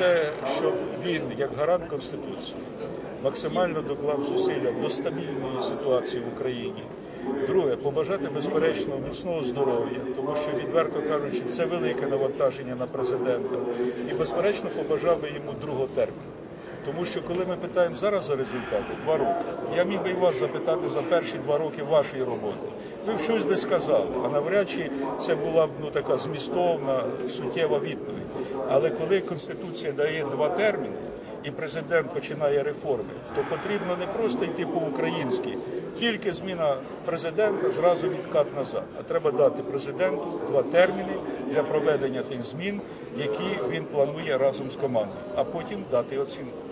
Те, що він, як гарант Конституції, максимально доклав зусилля до стабільної ситуації в Україні. Друге, побажати безперечно міцного здоров'я, тому що, відверто кажучи, це велике навантаження на президента. І, безперечно, побажав би йому другого терміну. Тому що коли ми питаємо зараз за результати, два роки, я міг би і вас запитати за перші два роки вашої роботи. Ви б щось би сказали, а навряд чи це була б ну така змістовна, суттєва відповідь. Але коли Конституція дає два терміни, і президент починає реформи, то потрібно не просто йти по-українськи, тільки зміна президента зразу відкат назад. А треба дати президенту два терміни для проведення тих змін, які він планує разом з командою, а потім дати оцінку.